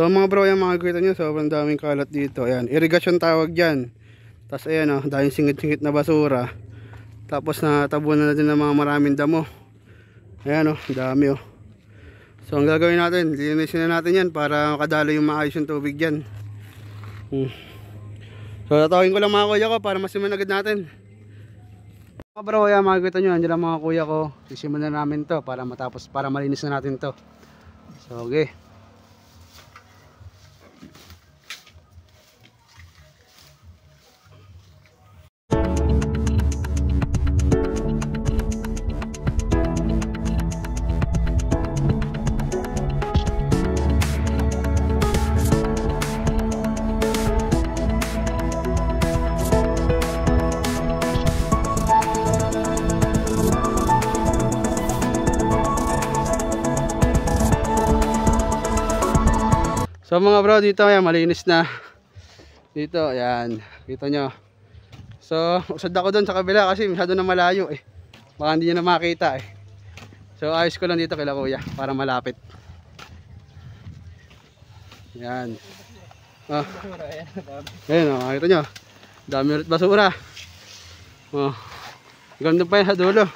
So mga bro, yan makikita nyo, sobrang daming kalat dito. Ayan, irrigation tawag dyan. Tapos ayan oh, daming singit-singit na basura. Tapos natabunan na din ng mga maraming damo. Ayan oh, dami. Oh. So ang gagawin natin, linisin na natin yan para makadalo yung maayos yung tubig dyan. Hmm. So tatawin ko lang mga kuya ko para masiman agad natin. Mga bro, ayan makikita nyo, andyan ang mga kuya ko. Sisiman na namin to para matapos, para malinis na natin to. So okay. So mga bro dito ayan malinis na. Dito ayan kita nyo. So usad ako doon sa kabila kasi masyado na malayo eh. Baka hindi nyo na makita eh. So ayos ko lang dito kila kuya para malapit. Ayan. Oh. ayan o oh, makita nyo. Dami ulit basura. Oh. ganda pa yan sa dulo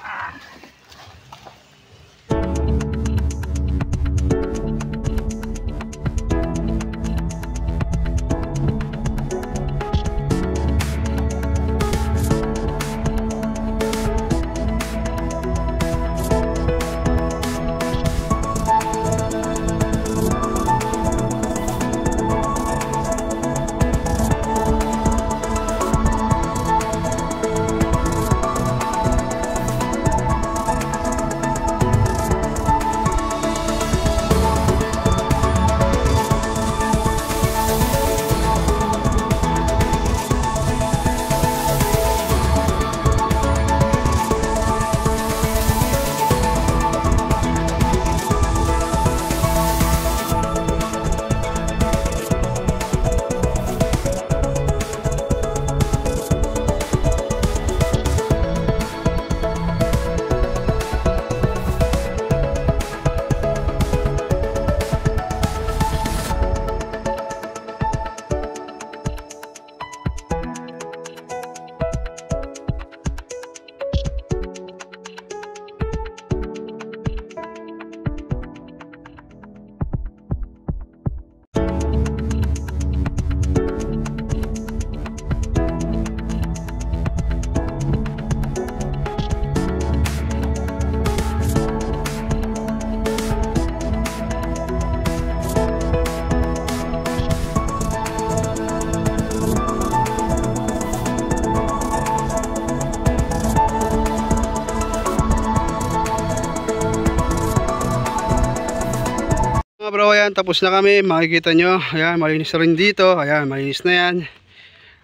bro, ayan, tapos na kami. Makikita nyo, ayan, malinis na rin dito. Ayan, malinis na yan.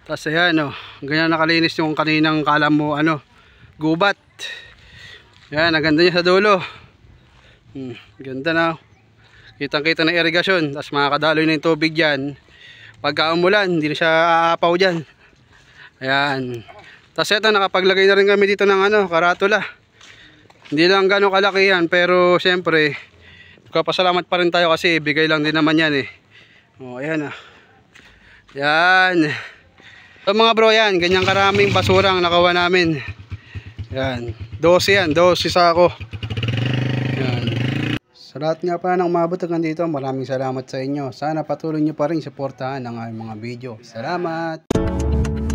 Tapos ayan, oh, ganyan nakalinis yung kaninang kalam mo, ano, gubat. Ayan, ang ganda sa dulo. Hmm, ganda na. Kitang kita ng irigasyon. Tapos makakadaloy na yung tubig dyan. Pagka umulan, hindi na siya aapaw dyan. Ayan. Tapos ito, nakapaglagay na rin kami dito ng ano, karatula. Hindi lang gano'ng kalaki yan, pero syempre, Kapasalamat pa rin tayo kasi bigay lang din naman yan eh. Oh, ayan ah. Yan. So mga bro yan, ganyang karaming basura ang nakawa namin. Yan. 12 yan, 12 sa ako. Yan. Sa lahat nga pa ng umabot hanggang dito, maraming salamat sa inyo. Sana patuloy nyo pa rin suportahan ang aming mga video. Salamat!